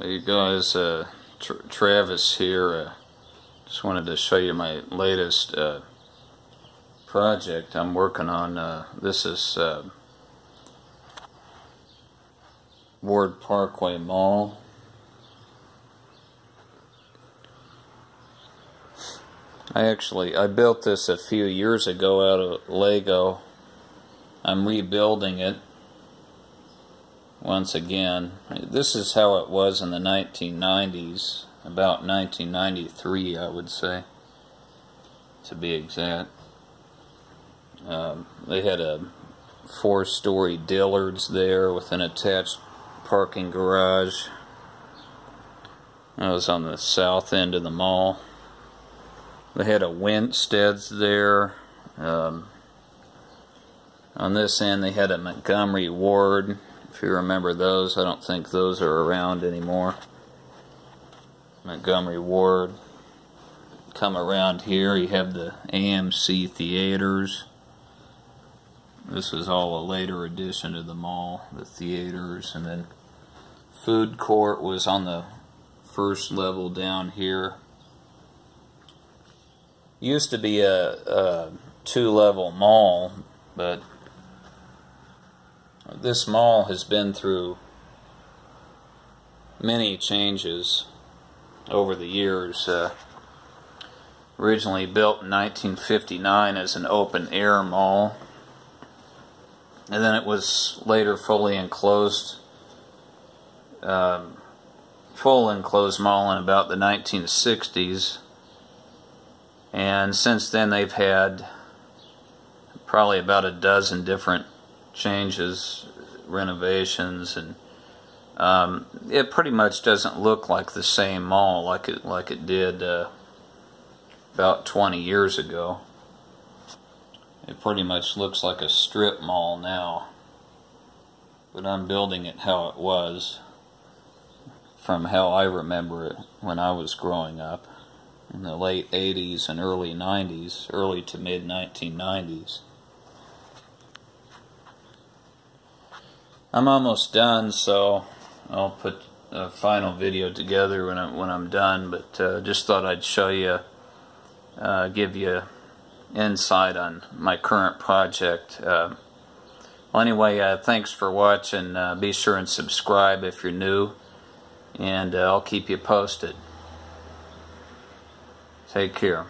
Hey guys, uh, Tra Travis here. Uh, just wanted to show you my latest uh, project I'm working on. Uh, this is uh, Ward Parkway Mall. I actually I built this a few years ago out of Lego. I'm rebuilding it once again. This is how it was in the 1990s, about 1993, I would say, to be exact. Um, they had a four-story Dillard's there with an attached parking garage. That was on the south end of the mall. They had a Winstead's there. Um, on this end, they had a Montgomery Ward if you remember those, I don't think those are around anymore. Montgomery Ward. Come around here, you have the AMC theaters. This is all a later addition to the mall, the theaters, and then food court was on the first level down here. Used to be a, a two-level mall, but this mall has been through many changes over the years. Uh, originally built in 1959 as an open air mall, and then it was later fully enclosed, um, full enclosed mall in about the 1960s. And since then, they've had probably about a dozen different changes, renovations, and um, it pretty much doesn't look like the same mall like it like it did uh, about 20 years ago. It pretty much looks like a strip mall now, but I'm building it how it was from how I remember it when I was growing up in the late 80s and early 90s, early to mid 1990s. I'm almost done, so I'll put a final video together when I'm when I'm done. But uh, just thought I'd show you, uh, give you insight on my current project. Uh, well, anyway, uh, thanks for watching. Uh, be sure and subscribe if you're new, and uh, I'll keep you posted. Take care.